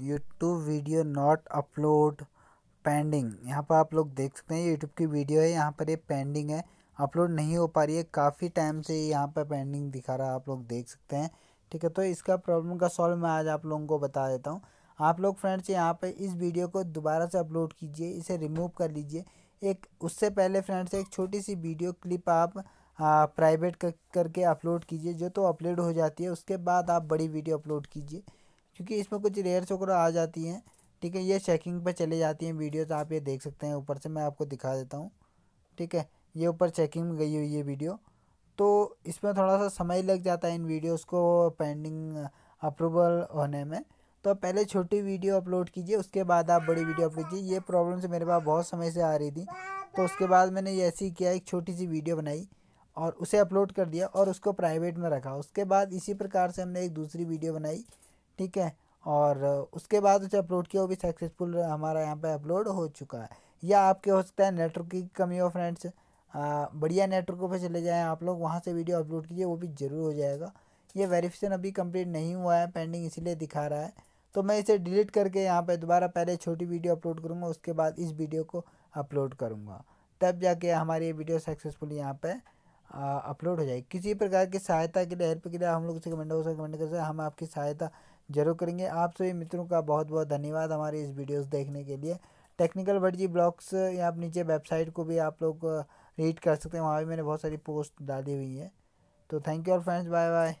YouTube video not upload pending. यहाँ पर आप लोग देख सकते हैं यूट्यूब की वीडियो है यहाँ पर ये पेंडिंग है। अपलोड नहीं हो पा रही है काफ़ी टाइम से यहाँ पर पेंडिंग दिखा रहा है आप लोग देख सकते हैं। ठीक है तो इसका प्रॉब्लम का सॉल्व मैं आज आप लोगों को बता देता हूँ। आप लोग फ्रेंड्स यहाँ पे इस वीडियो को दोबारा से अपलोड कीजिए इसे रिमूव कर लीजिए। एक उससे पहले फ्रेंड्स एक छोटी सी वीडियो क्लिप आप प्राइवेट कर, करके अपलोड कीजिए जो तो अपलोड हो जाती है उसके बाद आप बड़ी वीडियो अपलोड कीजिए। क्योंकि इसमें कुछ रेयर वगैरह आ जाती हैं। ठीक है, ये चेकिंग पर चले जाती हैं वीडियोज़ आप ये देख सकते हैं ऊपर से, मैं आपको दिखा देता हूँ। ठीक है, ये ऊपर चेकिंग में गई हुई है वीडियो तो इसमें थोड़ा सा समय लग जाता है इन वीडियोस को पेंडिंग अप्रूवल होने में। तो पहले छोटी वीडियो अपलोड कीजिए, उसके बाद आप बड़ी वीडियो अपलोड कीजिए। ये प्रॉब्लम से मेरे पास बहुत समय से आ रही थी। तो उसके बाद मैंने ये ऐसे किया, एक छोटी सी वीडियो बनाई और उसे अपलोड कर दिया और उसको प्राइवेट में रखा। उसके बाद इसी प्रकार से हमने एक दूसरी वीडियो बनाई। ठीक है? और उसके बाद उसे अपलोड किया, वो भी सक्सेसफुल हमारा यहाँ पे अपलोड हो चुका है। या आपके हो सकता है नेटवर्क की कमी हो फ्रेंड्स बढ़िया नेटवर्क पे चले जाएँ आप लोग, वहाँ से वीडियो अपलोड कीजिए, वो भी ज़रूर हो जाएगा। ये वेरिफिकेशन अभी कंप्लीट नहीं हुआ है पेंडिंग इसीलिए दिखा रहा है। तो मैं इसे डिलीट करके यहाँ पे दोबारा पहले छोटी वीडियो अपलोड करूँगा, उसके बाद इस वीडियो को अपलोड करूँगा। तब जाके हमारी ये वीडियो सक्सेसफुल यहाँ पर अपलोड हो जाएगी। किसी प्रकार की सहायता के लिए हेल्प के लिए हम लोग उसे कमेंट हो कमेंट कर सकते हम आपकी सहायता ज़रूर करेंगे। आप सभी मित्रों का बहुत बहुत धन्यवाद हमारी इस वीडियोस देखने के लिए। टेक्निकल वर्जी ब्लॉग्स या आप नीचे वेबसाइट को भी आप लोग, रीड कर सकते हैं। वहाँ भी मैंने बहुत सारी पोस्ट डाली हुई है। तो थैंक यू और फ्रेंड्स बाय बाय